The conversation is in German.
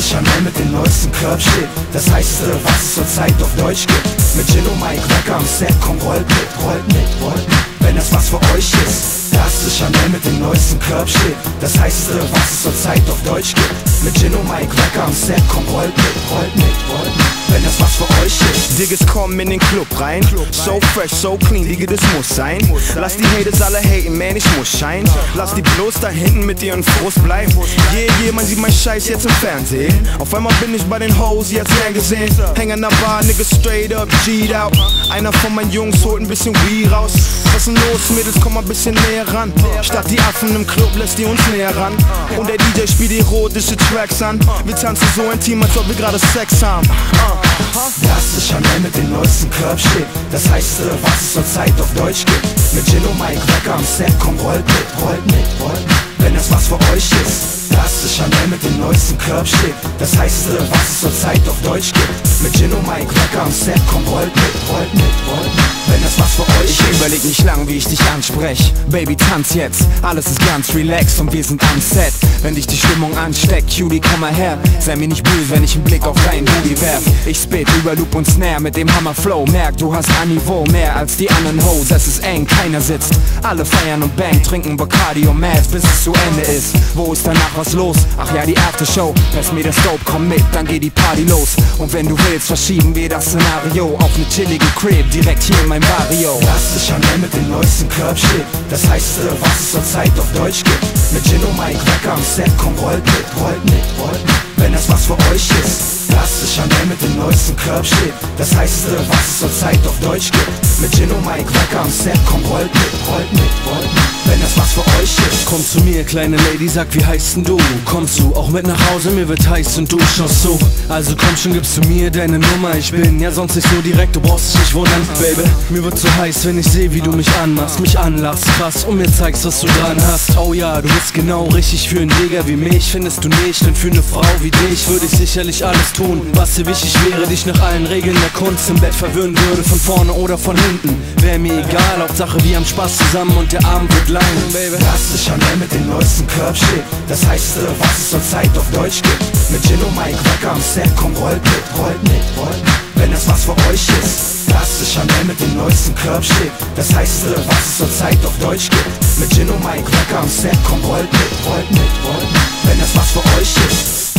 sich am mit dem neuesten Curb steht. Das heißeste, äh, was es zurzeit auf Deutsch gibt. Mit Jill und Mike Wecker am Set, komm rollt mit, rollt mit, rollt mit. Wenn das was für euch ist das ist Chanel mit dem neuesten Körbchen. Das heißt, äh, was es zurzeit auf Deutsch gibt. Mit Gin und Mike Wacker am Set, komm, rollt mit, rollt mit, rollt mit. Wenn das was für euch ist. Diggas kommen in den Club rein. So fresh, so clean, Digga, das muss sein. Lass die Haters alle haten, man, ich muss scheinen. Lass die bloß da hinten mit ihren Frust bleiben. Yeah, yeah, man sieht mein Scheiß jetzt im Fernsehen. Auf einmal bin ich bei den Hoes jetzt gern gesehen. Häng an der Bar, Nigga, straight up, G'd out. Einer von meinen Jungs holt ein bisschen Weed raus. Was ist denn los, Mädels, komm mal ein bisschen näher ran. Statt die Affen im Club lässt die uns näher ran. Und der DJ spielt erotische Tracks an. Wir tanzen so intim, als ob wir gerade Sex haben. Uh. Das ist Chanel mit dem neuesten Körbchen. Das heißt, äh, was es zurzeit auf Deutsch gibt. Mit Gin und Mike Wacker am Set, komm, rollt mit, rollt mit, rollt mit. Wenn das was für euch ist. Das ist Chanel mit dem neuesten Körbchen. Das heißt, äh, was es zurzeit auf Deutsch gibt. Mit Gin und Mike Wacker am Set, komm, rollt mit, rollt mit, rollt mit. Wenn das was für euch Ich überleg nicht lang, wie ich dich ansprech. Baby, tanz jetzt. Alles ist ganz relaxed und wir sind am Set. Wenn dich die Stimmung ansteckt, Cutie, komm mal her. Sei mir nicht böse, wenn ich einen Blick auf dein Booty werf. Ich spit über Loop und Snare mit dem Hammer Flow. Merk, du hast ein Niveau mehr als die anderen Hoes. Es ist eng, keiner sitzt. Alle feiern und bang, trinken Bacardi und Mad, bis es zu Ende ist. Wo ist danach was los? Ach ja, die Aftershow. Pass mir das Dope, komm mit, dann geht die Party los. Und wenn du willst, verschieben wir das Szenario auf ne chillige Crib, direkt hier in mein Barrio. Das ist Chanel mit dem neuesten Körbchen. Das heißt, äh, was es zurzeit auf Deutsch gibt. Mit Gin und Mike Wacker am Set, komm, rollt mit, rollt mit, rollt mit. Wenn das was für euch ist. Das ist Chanel mit dem neuesten Körbchen. Das heißt, äh, was es zurzeit auf Deutsch gibt. Mit Gin und Mike Wacker am Set, komm, rollt mit, rollt mit, rollt mit. Was für euch ist. Komm zu mir, kleine Lady, sag, wie heißt denn du? Komm zu, auch mit nach Hause, mir wird heiß und du schaust so. Also komm schon, gibst du mir deine Nummer. Ich bin ja sonst nicht so direkt, du brauchst dich nicht wundern, Baby. Mir wird so heiß, wenn ich sehe, wie du mich anmachst, mich anlachst, krass und mir zeigst, was du dran hast. Oh ja, du bist genau richtig für einen Digger wie mich, findest du nicht, denn für eine Frau wie dich würde ich sicherlich alles tun, was dir wichtig wäre, dich nach allen Regeln der Kunst im Bett verwöhnen würde, von vorne oder von hinten. Wäre mir egal, Hauptsache wir haben Spaß zusammen und der Abend wird lang, Baby. Das ist Chanel mit dem neuesten Körbchen. Das heißt, äh, was es zurzeit auf Deutsch gibt. Mit Gin und Mike Wacker am Set, komm, rollt mit, rollt mit, rollt mit. Wenn das was für euch ist. Das ist Chanel mit dem neuesten Körbchen. Das heißt, äh, was es zurzeit auf Deutsch gibt. Mit Gin und Mike Wacker am Set, komm, rollt mit, rollt mit, rollt mit. Wenn das was für euch ist.